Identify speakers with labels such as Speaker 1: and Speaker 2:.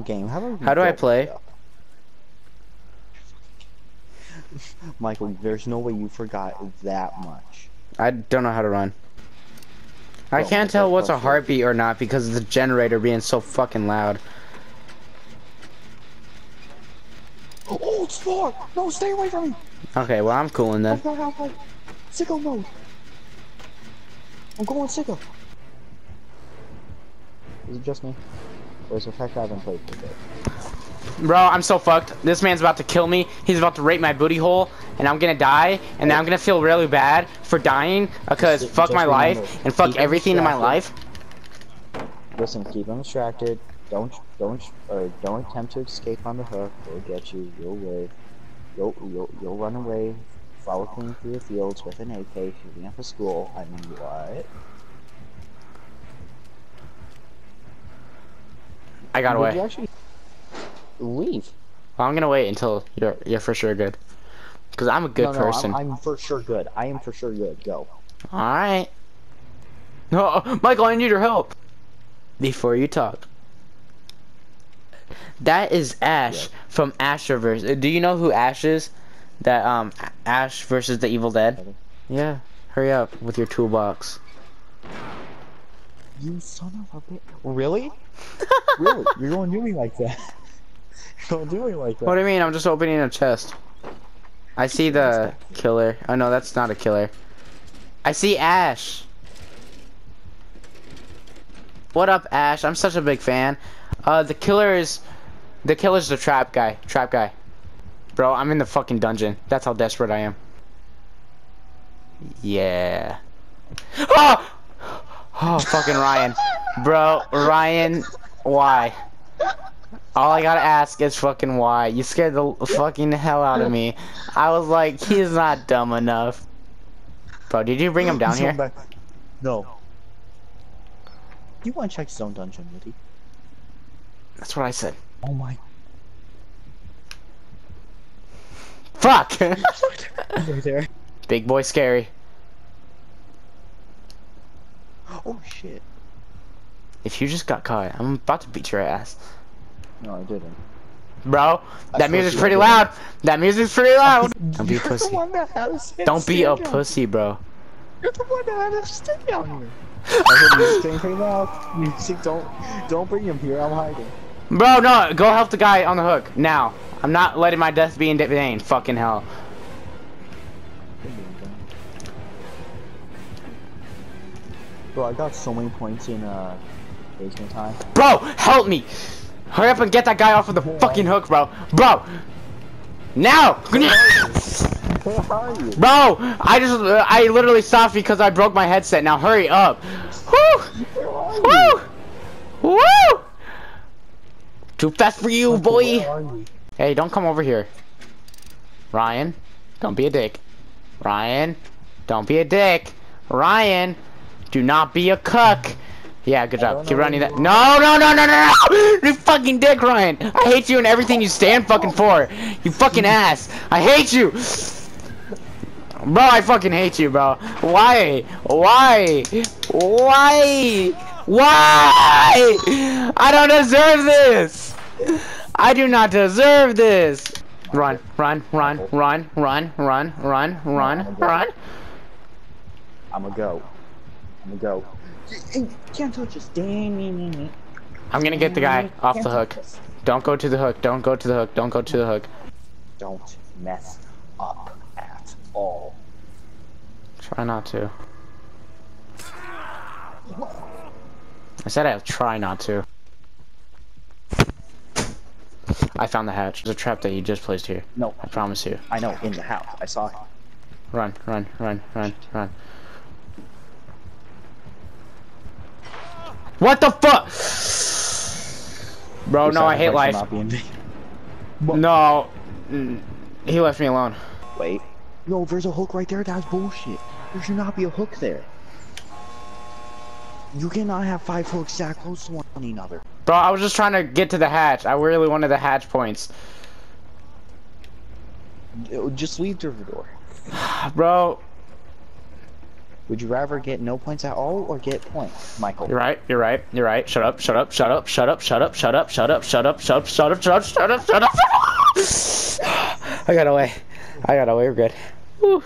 Speaker 1: game. How, about
Speaker 2: How do I play?
Speaker 1: Michael, there's no way you forgot that much.
Speaker 2: I don't know how to run. I
Speaker 1: Oh,
Speaker 2: can't tell what's a heartbeat or not because of the generator being so fucking loud.
Speaker 1: Oh, it's four! No, stay away from me!
Speaker 2: Okay, well I'm cooling then.
Speaker 1: I'm not out, Sicko mode! I'm going sicko! Is it just me? It the fact I haven't played bit?
Speaker 2: Bro, I'm so fucked. This man's about to kill me. He's about to rape my booty hole, and I'm gonna die, and then I'm gonna feel really bad for dying because
Speaker 1: Just-
Speaker 2: fuck
Speaker 1: just
Speaker 2: my
Speaker 1: remember,
Speaker 2: life and fuck everything in my life.
Speaker 1: Listen, keep him distracted. Don't, don't, or don't attempt to escape on the hook. He'll get you. You'll live. You'll, you'll, you'll run away, frolicking through the fields with an AK, shooting up a school. I mean, what?
Speaker 2: I got away.
Speaker 1: you actually leave?
Speaker 2: Well, I'm gonna wait until you're you're for sure good. Cause I'm a good
Speaker 1: no, no,
Speaker 2: person.
Speaker 1: I'm, I'm for sure good. I am for sure good. Go.
Speaker 2: All right. No, Michael, I need your help. Before you talk. That is Ash
Speaker 1: Yeah.
Speaker 2: from Ash versus. Uh, Do you know who Ash is? That um Ash versus the Evil Dead. Yeah. Hurry up with your toolbox.
Speaker 1: You son of a bitch. Really? Really? You're going do me like that? Going do me like that?
Speaker 2: What do you mean? I'm just opening a chest. I see the killer. Oh no, that's not a killer. I see Ash. What up, Ash? I'm such a big fan. Uh, the killer is, the killer's the trap guy. Trap guy. Bro, I'm in the fucking dungeon. That's how desperate I am. Yeah. Oh! Oh, fucking Ryan. Bro, Ryan, why? All I gotta ask is fucking why. You scared the fucking hell out of me. I was like, he's not dumb enough. Bro, did you bring him down
Speaker 1: He's
Speaker 2: here?
Speaker 1: No. You want to check his own dungeon, Woody?
Speaker 2: That's what I said.
Speaker 1: Oh my.
Speaker 2: Fuck! Big boy scary.
Speaker 1: Oh shit.
Speaker 2: If you just got caught, I'm about to beat your ass.
Speaker 1: No, I didn't.
Speaker 2: Bro,
Speaker 1: I
Speaker 2: that music's pretty loud. That music's pretty loud. Don't be a pussy.
Speaker 1: the one that had a stand
Speaker 2: Don't be a pussy, bro.
Speaker 1: You're the one that had a stick down here. I heard music getting pretty loud. Music, don't, don't bring him here. I'm hiding.
Speaker 2: Bro, no, go help the guy on the hook now. I'm not letting my death be in vain. Fucking hell.
Speaker 1: Bro, I got so many points in uh time.
Speaker 2: Bro, help me! Hurry up and get that guy off of the fucking hook, bro. Bro! Now!
Speaker 1: Where?
Speaker 2: Bro, I just, uh, I literally stopped because I broke my headset. Now hurry up. Woo!
Speaker 1: Where?
Speaker 2: Woo! Woo! Too fast for you, boy.
Speaker 1: you?
Speaker 2: Hey, don't come over here. Ryan, don't be a dick. Ryan, don't be a dick. Ryan, do not be a cuck. Yeah, good job. Keep running that. No, no, no, no, no, no! You fucking dick, Ryan. I hate you and everything you stand fucking for. You fucking ass. I hate you. Bro, I fucking hate you, bro. Why? Why? Why? Why? I don't deserve this. I do not deserve this. Run, run, run, run, run, run, run, run, run.
Speaker 1: I'm a go. I'm a go. You can't touch us.
Speaker 2: I'm gonna get the guy off the hook. Don't go to the hook. Don't go to the hook. Don't go to the hook.
Speaker 1: Don't mess up at all.
Speaker 2: Try not to. I said I'll try not to. I found the hatch. There's a trap that you just placed here.
Speaker 1: No,
Speaker 2: I promise you.
Speaker 1: I know, in the house. I saw him.
Speaker 2: Run, run, run, run, run. What the fuck? Bro, no, I hate
Speaker 1: Sacrifice will
Speaker 2: life.
Speaker 1: not be in vain.
Speaker 2: No. Mm, He left me alone.
Speaker 1: Wait. No, there's a hook right there. That's bullshit. There should not be a hook there. You cannot have five hooks that close to one another.
Speaker 2: Bro, I was just trying to get to the hatch. I really wanted the hatch points.
Speaker 1: Just leave through the door.
Speaker 2: Bro.
Speaker 1: Would you rather get no points at all or get points, Michael?
Speaker 2: You're right. You're right. You're right. Shut up. Shut up. Shut up. Shut up. Shut up. Shut up. Shut up. Shut up. Shut up. Shut up. Shut up. Shut up. Shut up. I got away. I got away. We're good. Whew.